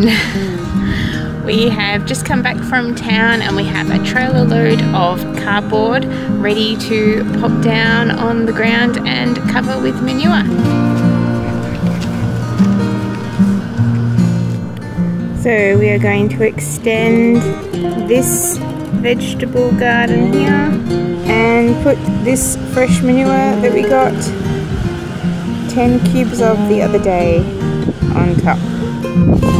We have just come back from town and we have a trailer load of cardboard ready to pop down on the ground and cover with manure. So we are going to extend this vegetable garden here and put this fresh manure that we got 10 cubes of the other day on top.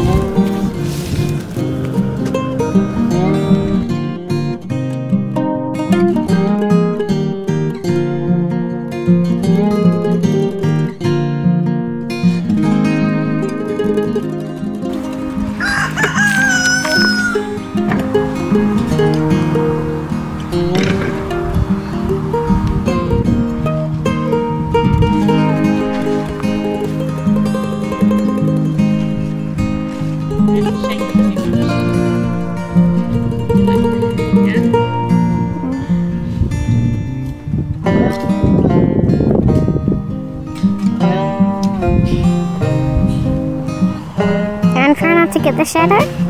And try not to get the shadow.